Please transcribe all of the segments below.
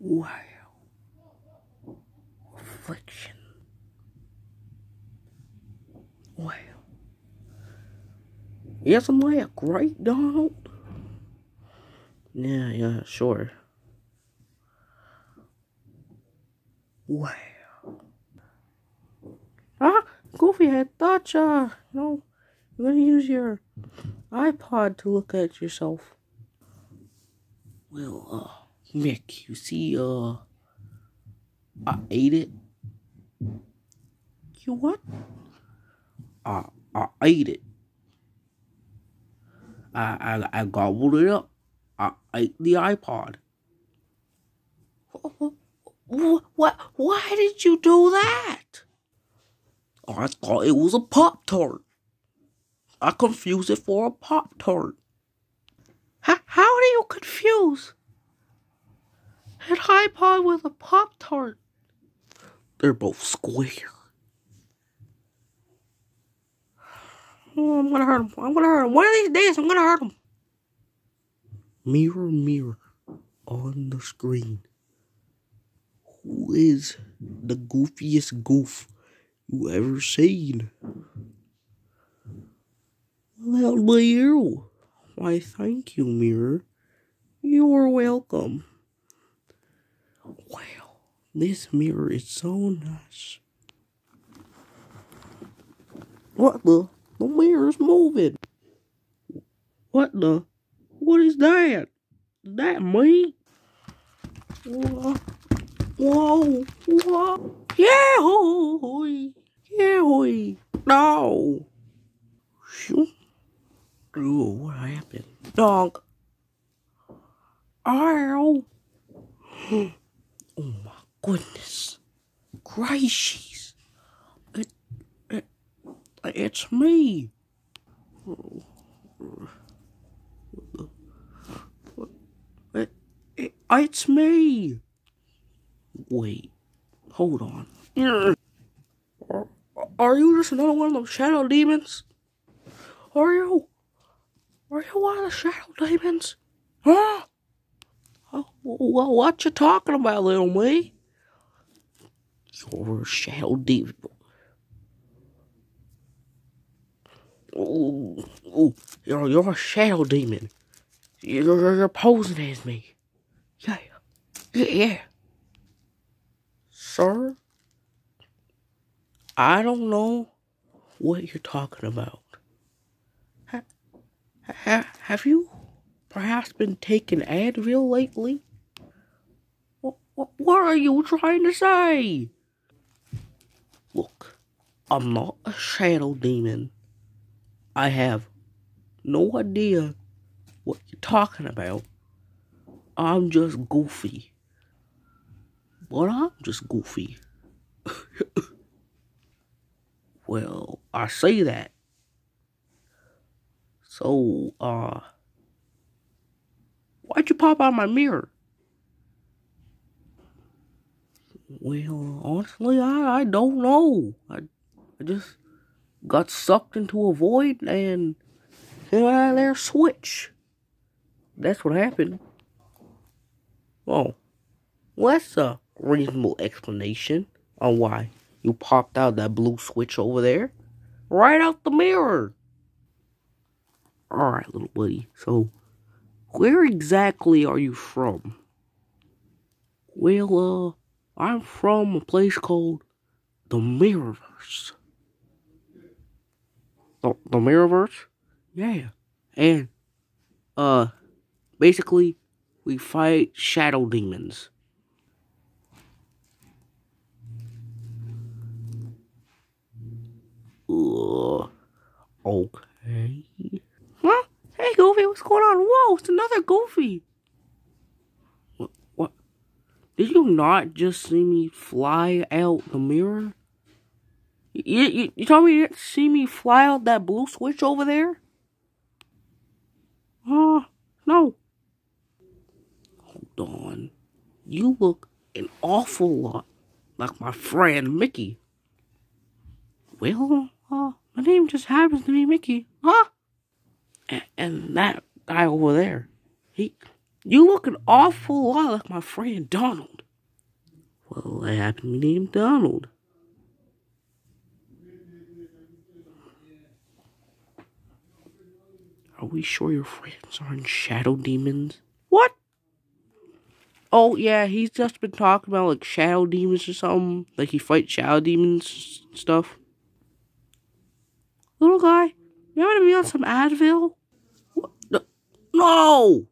Wow. Affliction. Wow. Isn't that great, Donald? Yeah, yeah, sure. Wow. Ah, Goofy, I thought, uh, know, you're gonna use your iPod to look at yourself. Well, uh, Mick, you see, uh, I ate it. You what? I, I ate it. I, I, I gobbled it up. I ate the iPod. What, why did you do that? I thought it was a Pop Tart. I confused it for a Pop Tart. How, how do you confuse an iPod with a Pop Tart? They're both square. Oh, I'm gonna hurt him. I'm gonna hurt him. One of these days, I'm gonna hurt him. Mirror, mirror on the screen. Who is the goofiest goof you ever seen? Well, that'll be you. Why, thank you, Mirror. You're welcome. Wow, this mirror is so nice. What the? The mirror's moving. What the? What is that? Is that me? Whoa. Whoa. Whoa. Yeah. Yeah. No. Shoot. Oh, what happened? Dog. Ow. Oh my goodness. Gracious. It, it, it's me. It, it, it's me. Wait. Hold on. Are, are you just another one of those shadow demons? Are you? Are you one of the shadow demons? Huh? Oh, well, what you talking about, little me? You're a shadow demon. Ooh, ooh, you're, you're a shadow demon. You're, you're posing as me. Yeah. Yeah. yeah. Sir? I don't know what you're talking about. Ha, ha, have you perhaps been taking Advil lately? What, what, what are you trying to say? Look, I'm not a shadow demon. I have no idea what you're talking about. I'm just goofy. But I'm just goofy. well, I say that. So, uh, why'd you pop out my mirror? Well, honestly, I, I don't know. I, I just got sucked into a void and came out of there switch. That's what happened. Oh, well, that's a reasonable explanation on why you popped out that blue switch over there. Right out the mirror. Alright, little buddy. So, where exactly are you from? Well, uh, I'm from a place called the Mirrorverse. The, the Mirrorverse? Yeah. And, uh, basically, we fight shadow demons. Ugh. Okay. Huh? Hey, Goofy, what's going on? Whoa, it's another Goofy. What? What? Did you not just see me fly out the mirror? You, you, you told me you didn't see me fly out that blue switch over there? Uh, no. Hold on. You look an awful lot like my friend Mickey. Well, uh, my name just happens to be Mickey. Huh? And, that guy over there, he You look an awful lot like my friend Donald. Well, I happen to be named Donald. Are we sure your friends aren't shadow demons? What? Oh, yeah, he's just been talking about, like, shadow demons or something. Like, he fights shadow demons stuff. Little guy, you want to be on some Advil? No!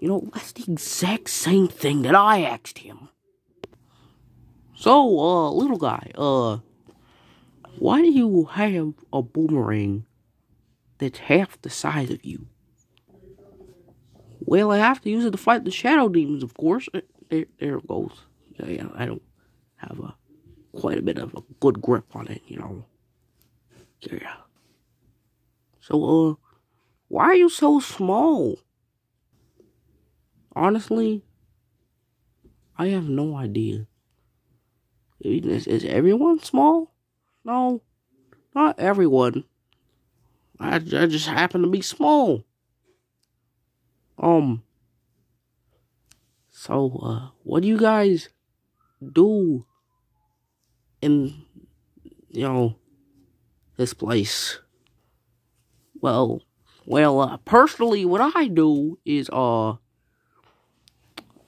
You know, that's the exact same thing that I asked him. So, uh, little guy, uh, why do you have a boomerang that's half the size of you? Well, I have to use it to fight the shadow demons, of course. Uh, there, there it goes. Yeah, I don't have a quite a bit of a good grip on it, you know. Yeah. So, uh, why are you so small? Honestly, I have no idea. Is, is everyone small? No, not everyone. I, I just happen to be small. Um. So, uh, what do you guys do in, you know, this place? Well, well, uh, personally, what I do is, uh,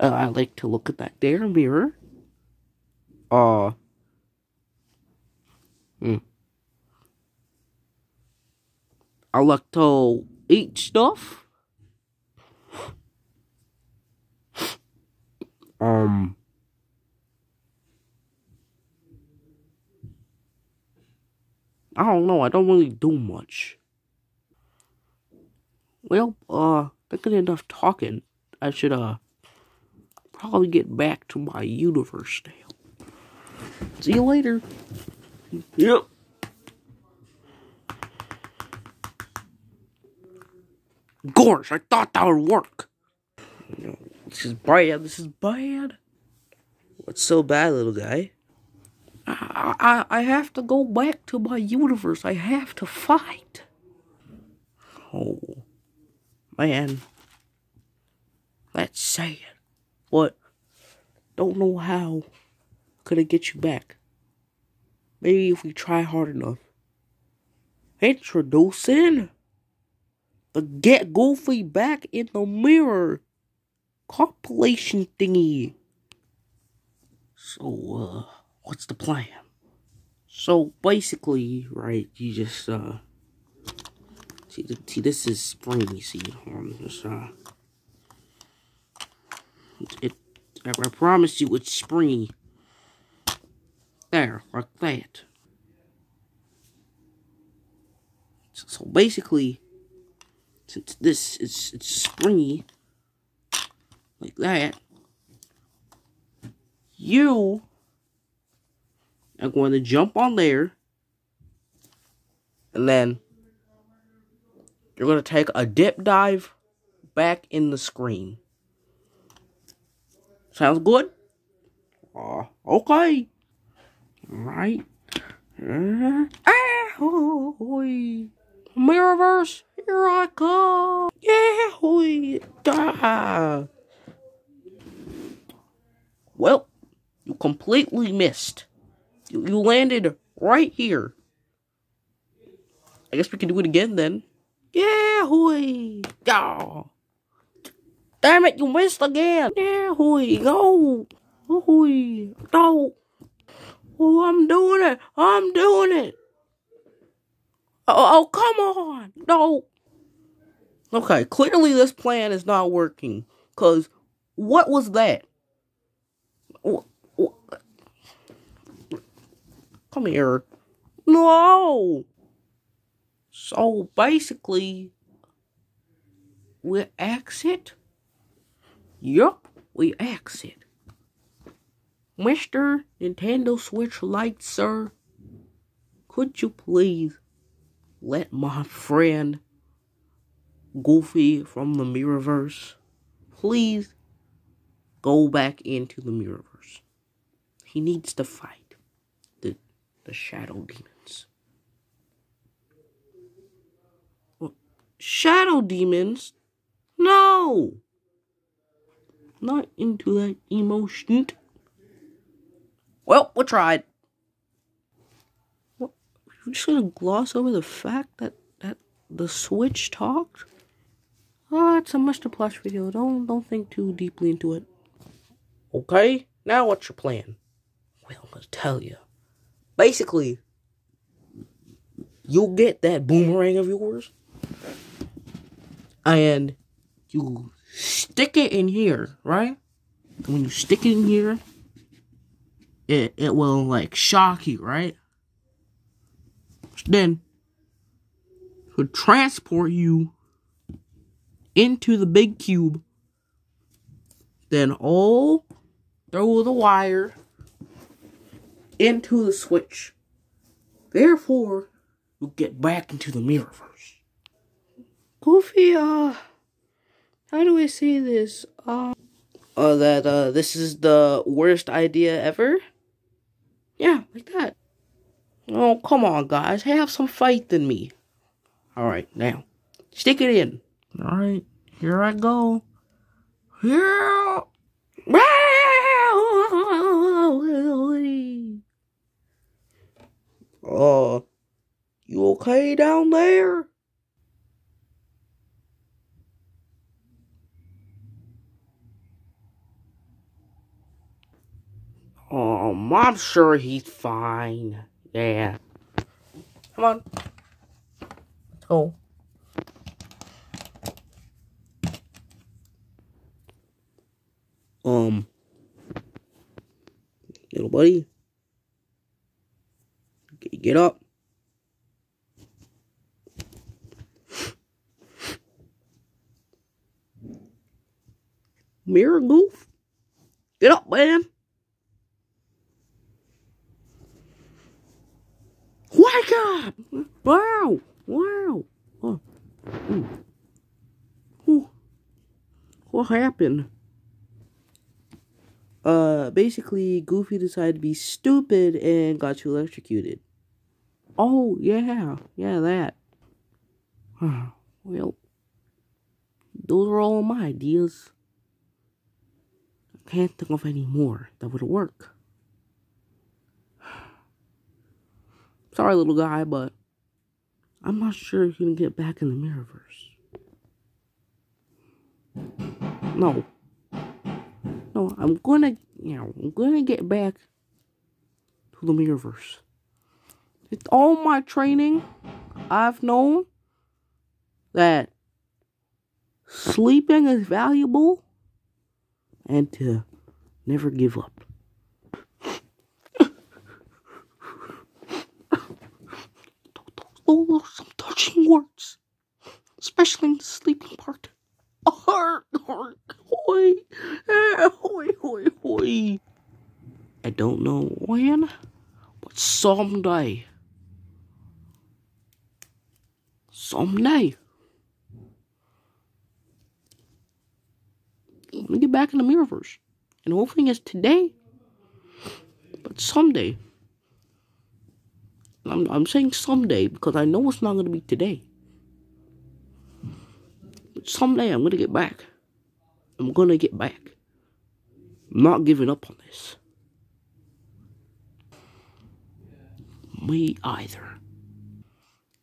I like to look at that there mirror. Uh, hmm. I like to eat stuff. Um. I don't know. I don't really do much. Well, uh, thinking enough talking. I should, uh, probably get back to my universe now. See you later. Yep. Gosh, I thought that would work. This is bad. This is bad. What's so bad, little guy? I, I, I have to go back to my universe. I have to fight. Oh, man. That's sad. What? Don't know how. Could I get you back? Maybe if we try hard enough. Introducing the Get Goofy Back in the Mirror compilation thingy. So, uh, what's the plan? So, basically, right, you just, uh, see, see this is springy, see, um, just, uh, it, I, I promise you it's springy. There, like that. So, so basically, since this is it's springy, like that, you are going to jump on there, and then you're going to take a dip dive back in the screen. Sounds good? Uh, okay. Right. Uh, ahoy. Mirrorverse, here I come. Yeah, hoy. Ah. Well, you completely missed. You, you landed right here. I guess we can do it again then. Yeah, hoy. Yeah. Damn it, you missed again. Yeah, hoi, go. Oh, hoi, no. Oh, I'm doing it. I'm doing it. Oh, oh, come on. No. Okay, clearly this plan is not working. Because what was that? Come here. No. So basically, we exit Yup, we exit. Mr. Nintendo Switch Lite, sir, could you please let my friend Goofy from the Mirrorverse please go back into the Mirrorverse? He needs to fight the, the Shadow Demons. Well, shadow Demons? No! Not into that emotion. Well, we tried. What? You're just gonna gloss over the fact that that the Switch talked? Oh, it's a Mr. Plush video. Don't don't think too deeply into it. Okay, now what's your plan? Well, I'm gonna tell you. Basically, you'll get that boomerang of yours, and you stick it in here, right? And when you stick it in here, it it will like shock you, right? Then would transport you into the big cube, then oh, all through the wire into the switch. Therefore, you get back into the Mirrorverse. Goofy, uh, how do I say this? Uh, uh, that, uh, this is the worst idea ever? Yeah, like that. Oh, come on, guys. Have some faith in me. Alright, now, stick it in. Alright, here I go. Here. Uh, you okay down there? Um, I'm sure he's fine. Yeah. Come on. Let's go. Um, little buddy, get, get up. Mirror goof, get up, man. Wake up! Wow, wow. Oh. Ooh. What happened? uh, basically, Goofy decided to be stupid and got you electrocuted. Oh, yeah, yeah, that. well, those are all my ideas. I can't think of any more that would work. Sorry, little guy, but I'm not sure you can get back in the Mirrorverse. No. No, I'm gonna, you know, I'm gonna get back to the Mirrorverse. With all my training, I've known that sleeping is valuable and to never give up. Those are some touching words, especially in the sleeping part. Heart, heart, hoy, eh, hoy, hoy, hoy. I don't know when, but someday, someday, let me get back in the mirror first. And thing is today, but someday. I'm, I'm saying someday because I know it's not gonna be today But someday I'm gonna get back. I'm gonna get back. I'm not giving up on this. Me either.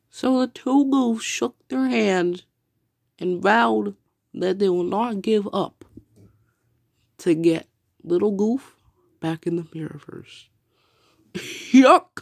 So the two goofs shook their hands and vowed that they will not give up to get little goof back in the Mirrorverse. yup.